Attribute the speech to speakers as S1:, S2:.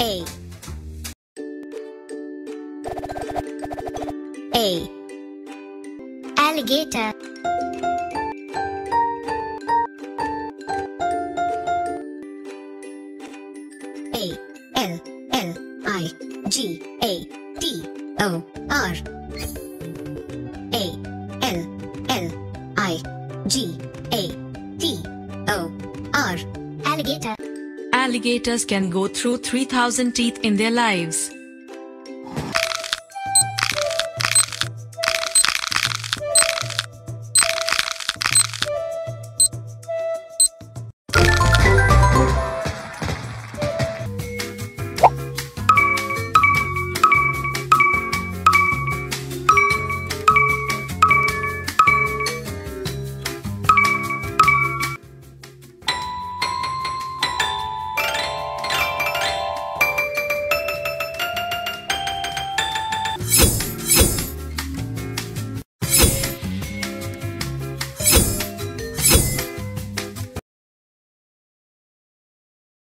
S1: A. A. Alligator. A. L. L. I. G. A. T. O. R. A. L. L. I. G. A. T. O. R. Alligator
S2: Alligators can go through 3000 teeth in their lives.